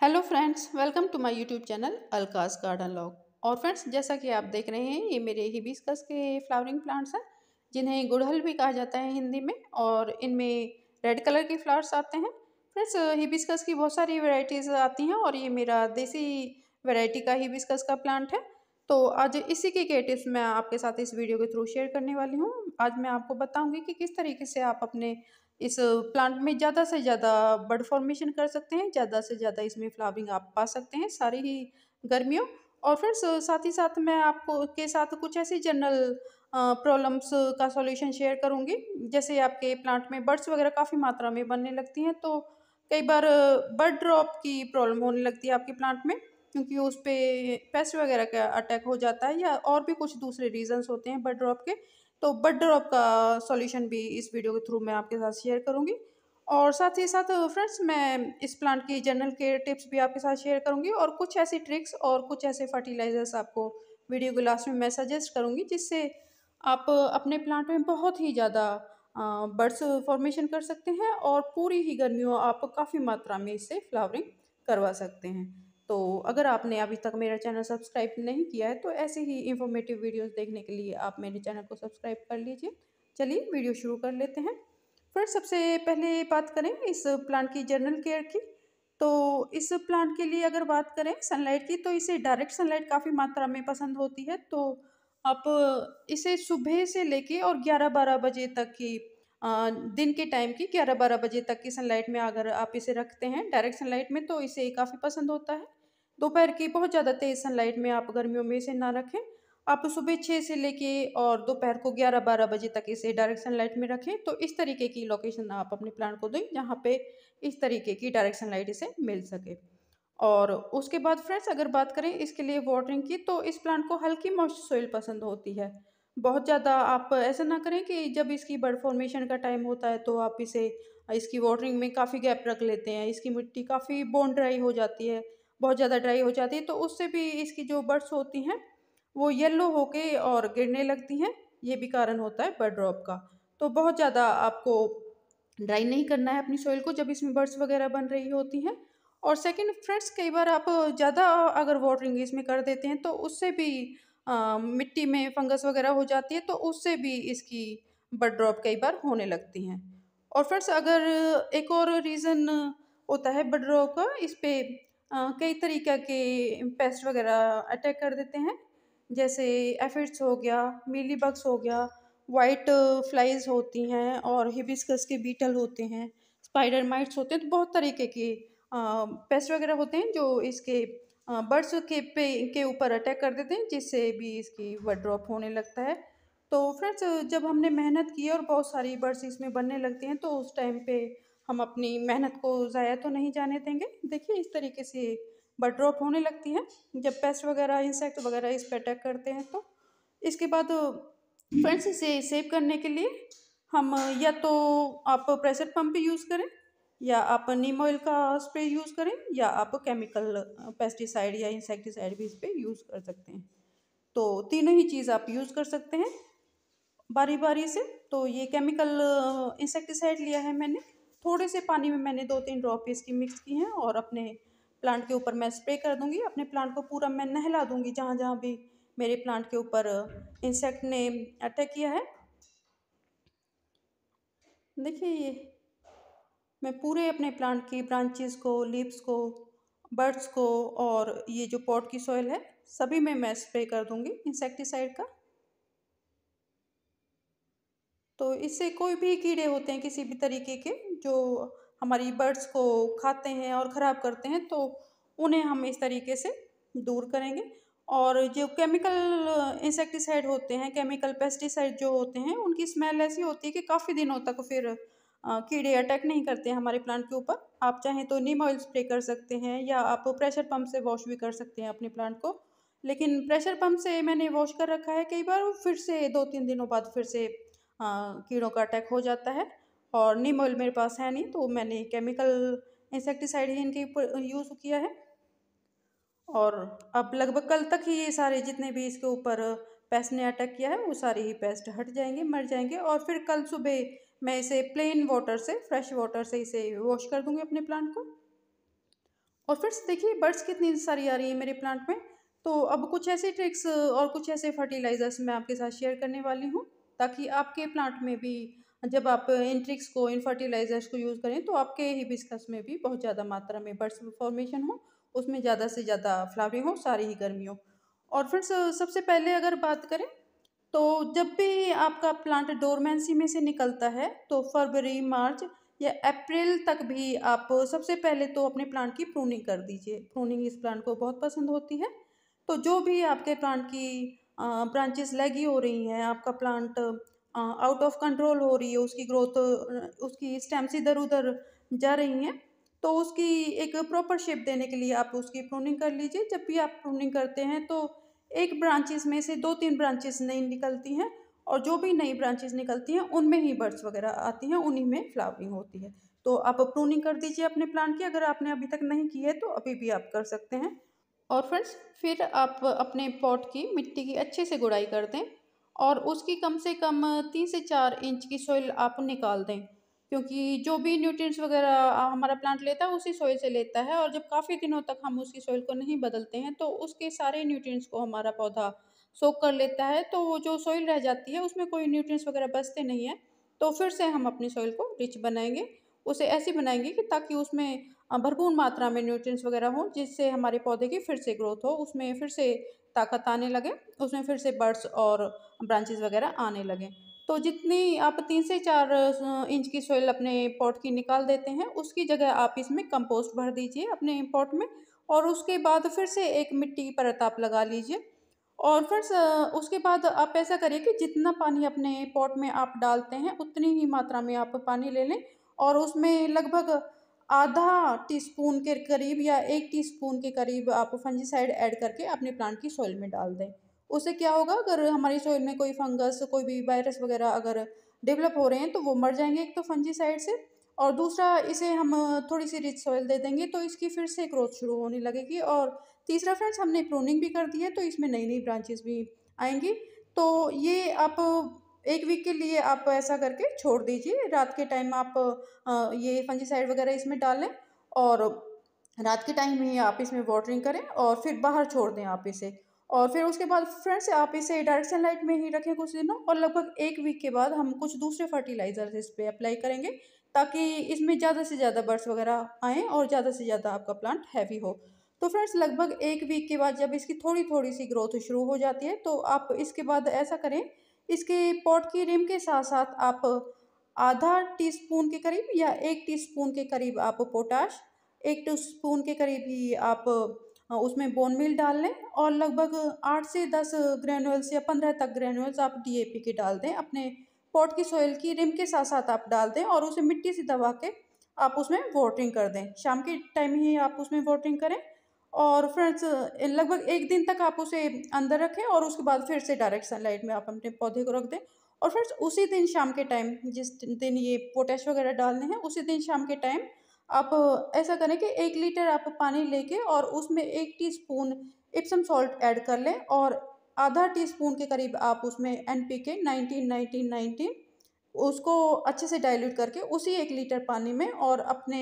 Hello friends welcome to my YouTube channel अलकास garden log और friends जैसा कि आप देख रहे हैं, ये मेरे हिबिस्कस के फ्लावरिंग प्लांट्स हैं, जिन्हें गुड़हल भी कहा जाता है हिंदी में, और इनमें रेड कलर के फ्लावर्स आते हैं। फ्रेंड्स हिबिस्कस की बहुत सारी वेराइटीज़ आती हैं, और ये मेरा देसी वेराइटी का हिबिस्कस का प्लांट है। तो आज इसी के टिप्स मैं आपके साथ इस वीडियो के थ्रू शेयर करने वाली हूँ। आज मैं आपको बताऊँगी कि किस तरीके से आप अपने इस प्लांट में ज़्यादा से ज़्यादा बर्ड फॉर्मेशन कर सकते हैं, ज़्यादा से ज़्यादा इसमें फ्लावरिंग आप पा सकते हैं सारी ही गर्मियों। और फिर साथ ही साथ मैं आपको, के साथ कुछ ऐसी जनरल प्रॉब्लम्स का सॉल्यूशन शेयर करूँगी। जैसे आपके प्लांट में बर्ड्स वगैरह काफ़ी मात्रा में बनने लगती हैं तो कई बार बर्ड ड्रॉप की प्रॉब्लम होने लगती है आपके प्लांट में, क्योंकि उस पर पेस्ट वगैरह का अटैक हो जाता है या और भी कुछ दूसरे रीजंस होते हैं बर्ड ड्रॉप के। तो बड ड्रॉप का सॉल्यूशन भी इस वीडियो के थ्रू मैं आपके साथ शेयर करूँगी। और साथ ही साथ फ्रेंड्स मैं इस प्लांट की जनरल केयर टिप्स भी आपके साथ शेयर करूँगी और कुछ ऐसी ट्रिक्स और कुछ ऐसे फर्टिलाइजर्स आपको वीडियो के लास्ट में मैं सजेस्ट करूँगी, जिससे आप अपने प्लांट में बहुत ही ज़्यादा बर्ड्स फॉर्मेशन कर सकते हैं और पूरी ही गर्मियों आप काफ़ी मात्रा में इससे फ्लावरिंग करवा सकते हैं। तो अगर आपने अभी तक मेरा चैनल सब्सक्राइब नहीं किया है तो ऐसे ही इंफॉर्मेटिव वीडियोस देखने के लिए आप मेरे चैनल को सब्सक्राइब कर लीजिए। चलिए वीडियो शुरू कर लेते हैं। फिर सबसे पहले बात करें इस प्लांट की जनरल केयर की। तो इस प्लांट के लिए अगर बात करें सनलाइट की तो इसे डायरेक्ट सनलाइट काफ़ी मात्रा में पसंद होती है। तो आप इसे सुबह से लेके और 11-12 बजे तक की दिन के टाइम की 11-12 बजे तक की सनलाइट में अगर आप इसे रखते हैं डायरेक्ट सनलाइट में तो इसे काफ़ी पसंद होता है। दोपहर की बहुत ज़्यादा तेज़ सनलाइट में आप गर्मियों में इसे ना रखें। आप सुबह छः से लेके और दोपहर को ग्यारह बारह बजे तक इसे डायरेक्ट सनलाइट में रखें। तो इस तरीके की लोकेशन आप अपने प्लांट को दें, जहाँ पे इस तरीके की डायरेक्ट सनलाइट इसे मिल सके। और उसके बाद फ्रेंड्स, अगर बात करें इसके लिए वाटरिंग की तो इस प्लांट को हल्की मॉइस्ट सोइल पसंद होती है। बहुत ज़्यादा आप ऐसा ना करें कि जब इसकी बर्ड फॉर्मेशन का टाइम होता है तो आप इसे, इसकी वाटरिंग में काफ़ी गैप रख लेते हैं। इसकी मिट्टी काफ़ी बोन ड्राई हो जाती है। बहुत ज़्यादा ड्राई हो जाती है तो उससे भी इसकी जो बर्ड्स होती हैं वो येल्लो होके और गिरने लगती हैं ये भी कारण होता है बर्ड ड्रॉप का। तो बहुत ज़्यादा आपको ड्राई नहीं करना है अपनी सॉइल को जब इसमें बर्ड्स वगैरह बन रही होती हैं। और सेकंड फ्रेंड्स कई बार आप ज़्यादा अगर वाटरिंग इसमें कर देते हैं तो उससे भी आ, मिट्टी में फंगस वगैरह हो जाती है तो उससे भी इसकी बर्ड ड्रॉप कई बार होने लगती हैं। और फ्रेंड्स अगर एक और रीज़न होता है बर्ड ड्रॉप का इस पर कई तरीक़े के पेस्ट वगैरह अटैक कर देते हैं। जैसे एफिड्स हो गया मीली बग्स हो गया, वाइट फ्लाइज होती हैं और हिबिस्कस के बीटल होते हैं, स्पाइडर माइट्स होते हैं तो बहुत तरीके के पेस्ट वगैरह होते हैं जो इसके बर्ड्स के पे, के ऊपर अटैक कर देते हैं, जिससे भी इसकी वर्ड ड्रॉप होने लगता है। तो फ्रेंड्स, जब हमने मेहनत की और बहुत सारी बर्ड्स इसमें बनने लगती हैं तो उस टाइम पे हम अपनी मेहनत को ज़ाया तो नहीं जाने देंगे। देखिए, इस तरीके से बर्ड ड्रॉप होने लगती है। जब पेस्ट वगैरह, इंसेक्ट वगैरह इस पर अटैक करते हैं तो इसके बाद फ्रेंड्स, इसे सेव करने के लिए हम या तो आप प्रेशर पम्प यूज़ करें, या आप नीम ऑयल का स्प्रे यूज़ करें, या आप केमिकल, पेस्टिसाइड या इंसेक्टिसाइड भी इस पर यूज़ कर सकते हैं। तो तीनों ही चीज़ आप यूज़ कर सकते हैं। बारी बारी से तो ये केमिकल, इंसेक्टिसाइड लिया है मैंने। थोड़े से पानी में मैंने दो तीन ड्रॉप इसकी मिक्स की हैं और अपने प्लांट के ऊपर मैं स्प्रे कर दूँगी। अपने प्लांट को पूरा मैं नहला दूँगी, जहाँ जहाँ भी मेरे प्लांट के ऊपर इंसेक्ट ने अटैक किया है। देखिए ये, मैं पूरे अपने प्लांट की ब्रांचेस को लीव्स को बर्ड्स को और ये जो पॉट की सॉइल है, सभी में मैं स्प्रे कर दूँगी इंसेक्टिसाइड का। तो इससे कोई भी कीड़े होते हैं किसी भी तरीके के, जो हमारी बर्ड्स को खाते हैं और ख़राब करते हैं तो उन्हें हम इस तरीके से दूर करेंगे। और जो केमिकल इंसेक्टिसाइड होते हैं, केमिकल पेस्टिसाइड जो होते हैं, उनकी स्मेल ऐसी होती है कि काफ़ी दिनों तक फिर कीड़े अटैक नहीं करते हमारे प्लांट के ऊपर। आप चाहें तो नीम ऑयल स्प्रे कर सकते हैं, या आप प्रेशर पंप से वॉश भी कर सकते हैं अपने प्लांट को। लेकिन प्रेशर पंप से मैंने वॉश कर रखा है कई बार, फिर से दो तीन दिनों बाद फिर से कीड़ों का अटैक हो जाता है और नीम ऑयल मेरे पास है नहीं तो मैंने केमिकल इंसेक्टिसाइड ही इनके ऊपर यूज़ किया है। और अब लगभग कल तक ही ये सारे जितने भी इसके ऊपर पेस्ट ने अटैक किया है, वो सारे ही पेस्ट हट जाएँगे, मर जाएँगे और फिर कल सुबह मैं इसे प्लेन वाटर से, फ्रेश वाटर से इसे वॉश कर दूँगी अपने प्लांट को। और फिर से देखिए, बर्ड्स कितनी सारी आ रही है मेरे प्लांट में। तो अब कुछ ऐसे ट्रिक्स और कुछ ऐसे फर्टिलाइज़र्स मैं आपके साथ शेयर करने वाली हूँ। ताकि आपके प्लांट में भी, जब आप इंट्रिक्स को इन फर्टिलाइज़र्स को यूज़ करें तो आपके हिबिस्कस में भी बहुत ज़्यादा मात्रा में बर्ड्स फॉर्मेशन हो, उसमें ज़्यादा से ज़्यादा फ्लावरिंग हो, सारी ही गर्मियों और फिर सबसे पहले अगर बात करें तो जब भी आपका प्लांट डोरमेंसी में से निकलता है तो फरवरी, मार्च या अप्रैल तक भी आप सबसे पहले तो अपने प्लांट की प्रूनिंग कर दीजिए। प्रूनिंग इस प्लांट को बहुत पसंद होती है। तो जो भी आपके प्लांट की ब्रांचेस लगी हो रही हैं, आपका प्लांट आउट ऑफ़ कंट्रोल हो रही है, उसकी ग्रोथ उसकी स्टेम्स इधर उधर जा रही हैं तो उसकी एक प्रॉपर शेप देने के लिए आप उसकी प्रूनिंग कर लीजिए। जब भी आप प्रूनिंग करते हैं तो एक ब्रांचेस में से दो तीन ब्रांचेस नई निकलती हैं और जो भी नई ब्रांचेस निकलती हैं, उनमें ही बर्ड्स वगैरह आती हैं, उन्हीं में फ्लावरिंग होती है। तो आप प्रूनिंग कर दीजिए अपने प्लांट की, अगर आपने अभी तक नहीं की है तो अभी भी आप कर सकते हैं। और फ्रेंड्स, फिर आप अपने पॉट की मिट्टी की अच्छे से गुड़ाई कर दें और उसकी कम से कम तीन से चार इंच की सोइल आप निकाल दें। क्योंकि जो भी न्यूट्रिएंट्स वगैरह हमारा प्लांट लेता है, उसी सोइल से लेता है और जब काफ़ी दिनों तक हम उसकी सोइल को नहीं बदलते हैं तो उसके सारे न्यूट्रिएंट्स को हमारा पौधा सोख कर लेता है। तो वो जो सोइल रह जाती है, उसमें कोई न्यूट्रिएंट्स वगैरह बचते नहीं हैं। तो फिर से हम अपनी सोइल को रिच बनाएँगे। उसे ऐसी बनाएँगे कि ताकि उसमें भरपूर मात्रा में न्यूट्रिएंट्स वगैरह हों, जिससे हमारे पौधे की फिर से ग्रोथ हो, उसमें फिर से ताकत आने लगे, उसमें फिर से बर्ड्स और ब्रांचेस वगैरह आने लगें। तो जितनी आप तीन से चार इंच की सोइल अपने पॉट की निकाल देते हैं, उसकी जगह आप इसमें कंपोस्ट भर दीजिए अपने पॉट में और उसके बाद फिर से एक मिट्टी की परत आप लगा लीजिए। और फिर उसके बाद आप ऐसा करिए कि जितना पानी अपने पॉट में आप डालते हैं, उतनी ही मात्रा में आप पानी ले लें और उसमें लगभग आधा टीस्पून के करीब या एक टीस्पून के करीब आप फंजीसाइड ऐड करके अपने प्लांट की सॉइल में डाल दें। उससे क्या होगा? अगर हमारी सॉइल में कोई फंगस कोई भी वायरस वगैरह अगर डेवलप हो रहे हैं तो वो मर जाएँगे एक तो फंजी साइड से और दूसरा इसे हम थोड़ी सी रिच सॉइल दे देंगे तो इसकी फिर से ग्रोथ शुरू होने लगेगी और तीसरा फ्रेंड्स हमने प्रूनिंग भी कर दी है तो इसमें नई नई ब्रांचेस भी आएँगी। तो ये आप एक वीक के लिए आप ऐसा करके छोड़ दीजिए। रात के टाइम आप ये फंजीसाइड वगैरह इसमें डालें और रात के टाइम ही आप इसमें वाटरिंग करें और फिर बाहर छोड़ दें आप इसे। और फिर उसके बाद फ्रेंड्स आप इसे डायरेक्ट सनलाइट में ही रखें कुछ दिनों और लगभग एक वीक के बाद हम कुछ दूसरे फर्टिलाइज़र इस पर अप्लाई करेंगे ताकि इसमें ज़्यादा से ज़्यादा बर्ड्स वगैरह आएँ और ज़्यादा से ज़्यादा आपका प्लांट हैवी हो। तो फ्रेंड्स लगभग एक वीक के बाद जब इसकी थोड़ी थोड़ी सी ग्रोथ शुरू हो जाती है तो आप इसके बाद ऐसा करें इसके पॉट की रिम के साथ साथ आप आधा टीस्पून के करीब या एक टीस्पून के करीब आप पोटाश, एक टीस्पून के करीब ही आप उसमें बोन मिल डाल लें और लगभग आठ से दस ग्रेनुअल्स या पंद्रह तक ग्रेनुअल्स आप डीएपी के डाल दें। अपने पॉट की सोयल की रिम के साथ साथ आप डाल दें और उसे मिट्टी से दबा के आप उसमें वाटरिंग कर दें। शाम के टाइम ही आप उसमें वाटरिंग करें और फ्रेंड्स लगभग एक दिन तक आप उसे अंदर रखें और उसके बाद फिर से डायरेक्ट सनलाइट में आप अपने पौधे को रख दें। और फ्रेंड्स उसी दिन शाम के टाइम, जिस दिन ये पोटैश वगैरह डालने हैं, उसी दिन शाम के टाइम आप ऐसा करें कि एक लीटर आप पानी लेके और उसमें एक टीस्पून इप्सम सॉल्ट ऐड कर लें और आधा टीस्पून के करीब आप उसमें N P K nineteen nineteen nineteen उसको अच्छे से डाइल्यूट करके उसी एक लीटर पानी में और अपने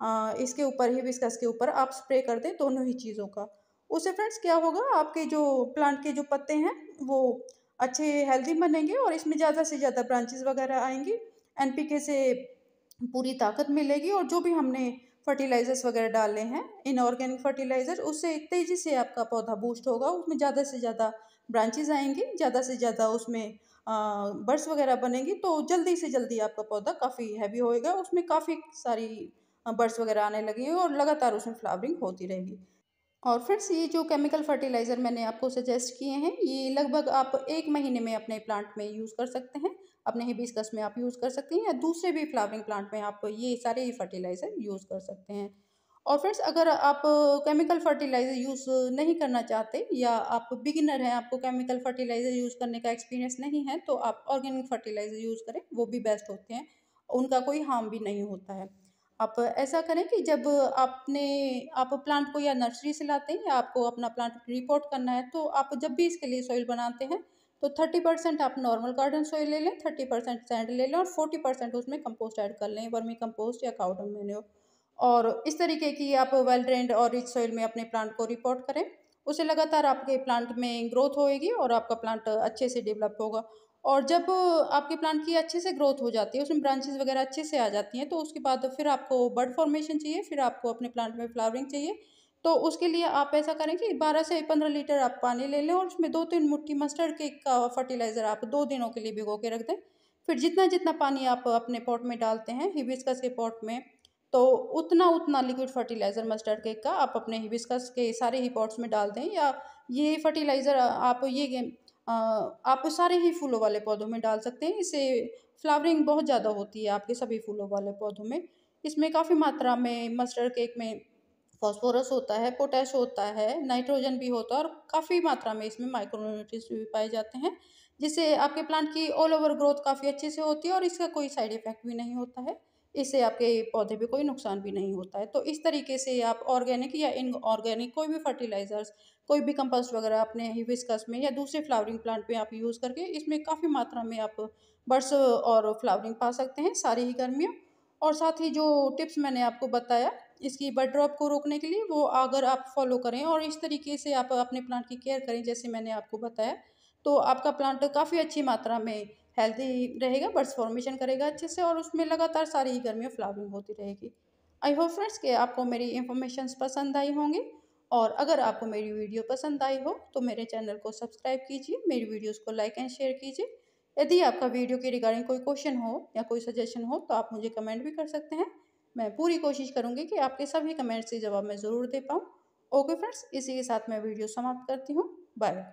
इसके ऊपर ही विस्कस के ऊपर आप स्प्रे कर दें दोनों ही चीज़ों का। उससे फ्रेंड्स क्या होगा, आपके जो प्लांट के जो पत्ते हैं, वो अच्छे हेल्दी बनेंगे और इसमें ज़्यादा से ज़्यादा ब्रांचेस वगैरह आएँगी एनपीके से पूरी ताकत मिलेगी और जो भी हमने फर्टिलाइज़र्स वगैरह डाले हैं इनऑर्गेनिक फर्टिलाइज़र उससे तेज़ी से आपका पौधा बूस्ट होगा, उसमें ज़्यादा से ज़्यादा ब्रांचेज आएँगी, ज़्यादा से ज़्यादा उसमें बर्ड्स वगैरह बनेंगी तो जल्दी से जल्दी आपका पौधा काफ़ी हैवी होएगा, उसमें काफ़ी सारी बर्ड्स वगैरह आने लगेंगे और लगातार उसमें फ्लावरिंग होती रहेगी। और फ्रेंड्स ये जो केमिकल फर्टिलाइज़र मैंने आपको सजेस्ट किए हैं, ये लगभग आप एक महीने में अपने प्लांट में यूज़ कर सकते हैं। अपने ही हिबिस्कस में आप यूज़ कर सकते हैं या दूसरे भी फ्लावरिंग प्लांट में आप ये सारे ही फर्टिलाइज़र यूज़ कर सकते हैं। और फ्रेंड्स अगर आप केमिकल फर्टिलाइज़र यूज़ नहीं करना चाहते या आप बिगिनर हैं, आपको केमिकल फर्टिलाइज़र यूज़ करने का एक्सपीरियंस नहीं है तो आप ऑर्गेनिक फर्टिलाइज़र यूज़ करें, वो भी बेस्ट होते हैं। उनका कोई हार्म भी नहीं होता है। आप ऐसा करें कि जब आपने, आप प्लांट को या नर्सरी से लाते हैं या आपको अपना प्लांट रिपोर्ट करना है तो आप जब भी इसके लिए सॉइल बनाते हैं तो थर्टी परसेंट आप नॉर्मल गार्डन सॉइल ले लें थर्टी परसेंट सैंड ले लें और फोर्टी परसेंट उसमें कंपोस्ट ऐड कर लें, वर्मी कंपोस्ट या काउडम मैन्योर और इस तरीके की आप वेल ड्रेंड और रिच सॉइल में अपने प्लांट को रिपोर्ट करें। उससे लगातार आपके प्लांट में ग्रोथ होएगी और आपका प्लांट अच्छे से डेवलप होगा। और जब आपके प्लांट की अच्छे से ग्रोथ हो जाती है, उसमें ब्रांचेस वगैरह अच्छे से आ जाती हैं तो उसके बाद फिर आपको बर्ड फॉर्मेशन चाहिए, फिर आपको अपने प्लांट में फ्लावरिंग चाहिए। तो उसके लिए आप ऐसा करें कि 12 से 15 लीटर आप पानी ले लें और उसमें दो तीन मुट्ठी मस्टर्ड के का फर्टिलाइज़र आप दो दिनों के लिए भिगो के रख दें। फिर जितना जितना पानी आप अपने पॉट में डालते हैं हिबिस्कस के पॉट में तो उतना उतना लिक्विड फर्टिलाइज़र मस्टर्ड केक का आप अपने हिबिस्कस के सारे ही पॉट्स में डाल दें या ये फर्टिलाइज़र आप ये आप सारे ही फूलों वाले पौधों में डाल सकते हैं। इससे फ्लावरिंग बहुत ज़्यादा होती है आपके सभी फूलों वाले पौधों में। इसमें काफ़ी मात्रा में मस्टर्ड केक में फॉस्फोरस होता है, पोटैश होता है, नाइट्रोजन भी होता है और काफ़ी मात्रा में इसमें माइक्रोन्यूट्रिएंट्स भी पाए जाते हैं, जिससे आपके प्लांट की ऑल ओवर ग्रोथ काफ़ी अच्छे से होती है और इसका कोई साइड इफ़ेक्ट भी नहीं होता है। इससे आपके पौधे पे कोई नुकसान भी नहीं होता है। तो इस तरीके से आप ऑर्गेनिक या इन ऑर्गेनिक कोई भी फर्टिलाइजर्स, कोई भी कंपोस्ट वगैरह अपने हिबिस्कस में या दूसरे फ्लावरिंग प्लांट पे आप यूज़ करके इसमें काफ़ी मात्रा में आप बर्ड्स और फ्लावरिंग पा सकते हैं सारी ही गर्मियों। और साथ ही जो टिप्स मैंने आपको बताया, इसकी बर्ड ड्रॉप को रोकने के लिए वो अगर आप फॉलो करें और इस तरीके से आप अपने प्लांट की केयर करें जैसे मैंने आपको बताया तो आपका प्लांट काफ़ी अच्छी मात्रा में हेल्दी रहेगा, बर्ड्स फॉर्मेशन करेगा अच्छे से और उसमें लगातार सारी ही गर्मियों फ्लावरिंग होती रहेगी। आई होप फ्रेंड्स कि आपको मेरी इन्फॉर्मेशन पसंद आई होंगी और अगर आपको मेरी वीडियो पसंद आई हो तो मेरे चैनल को सब्सक्राइब कीजिए, मेरी वीडियोस को लाइक एंड शेयर कीजिए। यदि आपका वीडियो के रिगार्डिंग कोई क्वेश्चन हो या कोई सजेशन हो तो आप मुझे कमेंट भी कर सकते हैं। मैं पूरी कोशिश करूँगी कि आपके सभी कमेंट्स के जवाब मैं ज़रूर दे पाऊँ। ओके फ्रेंड्स इसी के साथ मैं वीडियो समाप्त करती हूँ। बाय